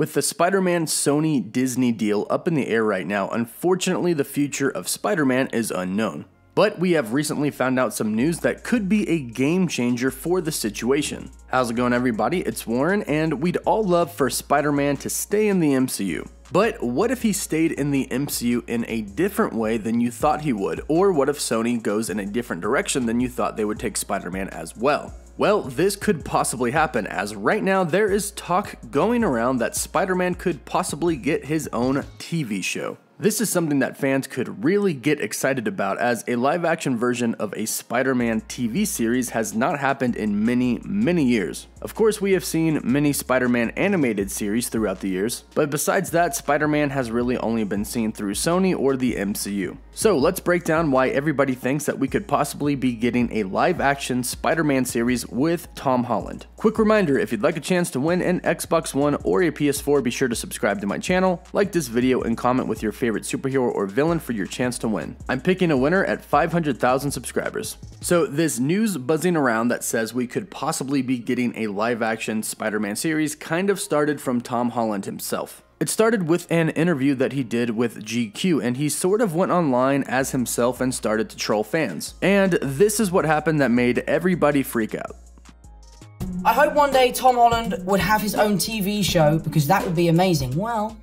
With the Spider Man Sony Disney deal up in the air right now, unfortunately, the future of Spider Man is unknown. But we have recently found out some news that could be a game changer for the situation. How's it going, everybody? It's Warren, and we'd all love for Spider Man to stay in the MCU. But what if he stayed in the MCU in a different way than you thought he would? Or what if Sony goes in a different direction than you thought they would take Spider Man as well? Well, this could possibly happen, as right now there is talk going around that Spider Man could possibly get his own TV show. This is something that fans could really get excited about as a live action version of a Spider Man TV series has not happened in many, many years. Of course, we have seen many Spider Man animated series throughout the years, but besides that, Spider Man has really only been seen through Sony or the MCU. So let's break down why everybody thinks that we could possibly be getting a live action Spider Man series with Tom Holland. Quick reminder if you'd like a chance to win an Xbox One or a PS4, be sure to subscribe to my channel, like this video, and comment with your favorite superhero or villain for your chance to win. I'm picking a winner at 500,000 subscribers. So, this news buzzing around that says we could possibly be getting a live action Spider Man series kind of started from Tom Holland himself. It started with an interview that he did with GQ, and he sort of went online as himself and started to troll fans. And this is what happened that made everybody freak out. I hope one day Tom Holland would have his own TV show because that would be amazing. Well,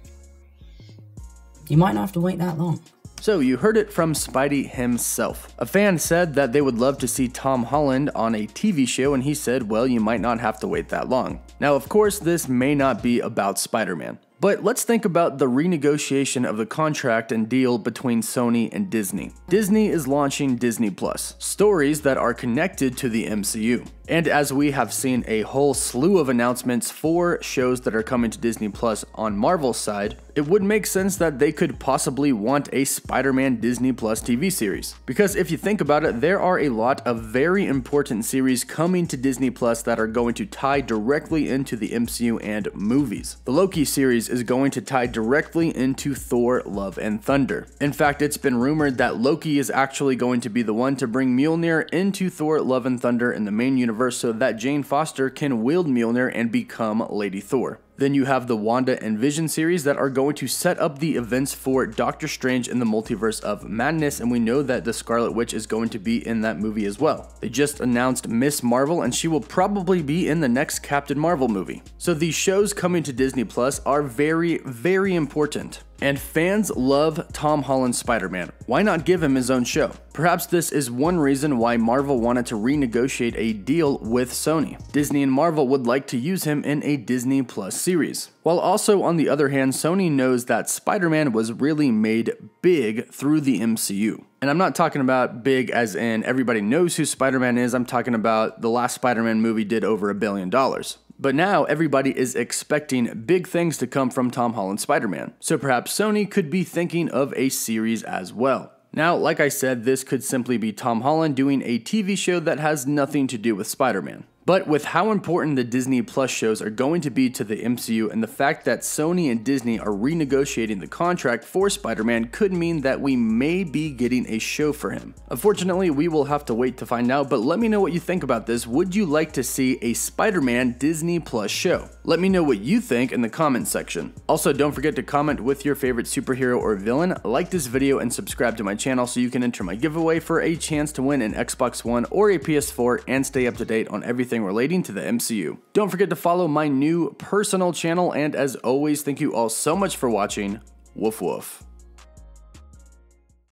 you might not have to wait that long. So, you heard it from Spidey himself. A fan said that they would love to see Tom Holland on a TV show, and he said, Well, you might not have to wait that long. Now, of course, this may not be about Spider Man. But let's think about the renegotiation of the contract and deal between Sony and Disney. Disney is launching Disney Plus, stories that are connected to the MCU. And as we have seen a whole slew of announcements for shows that are coming to Disney Plus on Marvel's side, it would make sense that they could possibly want a Spider Man Disney Plus TV series. Because if you think about it, there are a lot of very important series coming to Disney Plus that are going to tie directly into the MCU and movies. The Loki series is going to tie directly into Thor Love and Thunder. In fact, it's been rumored that Loki is actually going to be the one to bring Mjolnir into Thor Love and Thunder in the main universe universe so that Jane Foster can wield Mjolnir and become Lady Thor. Then you have the Wanda and Vision series that are going to set up the events for Doctor Strange in the Multiverse of Madness, and we know that the Scarlet Witch is going to be in that movie as well. They just announced Miss Marvel, and she will probably be in the next Captain Marvel movie. So these shows coming to Disney Plus are very, very important. And fans love Tom Holland's Spider Man. Why not give him his own show? Perhaps this is one reason why Marvel wanted to renegotiate a deal with Sony. Disney and Marvel would like to use him in a Disney Plus series. While also, on the other hand, Sony knows that Spider Man was really made big through the MCU. And I'm not talking about big as in everybody knows who Spider Man is, I'm talking about the last Spider Man movie did over a billion dollars. But now everybody is expecting big things to come from Tom Holland's Spider Man, so perhaps Sony could be thinking of a series as well. Now, like I said, this could simply be Tom Holland doing a TV show that has nothing to do with Spider Man. But with how important the Disney Plus shows are going to be to the MCU and the fact that Sony and Disney are renegotiating the contract for Spider Man could mean that we may be getting a show for him. Unfortunately, we will have to wait to find out, but let me know what you think about this. Would you like to see a Spider Man Disney Plus show? Let me know what you think in the comments section. Also, don't forget to comment with your favorite superhero or villain, like this video, and subscribe to my channel so you can enter my giveaway for a chance to win an Xbox One or a PS4 and stay up to date on everything relating to the MCU. Don't forget to follow my new personal channel, and as always, thank you all so much for watching. Woof woof.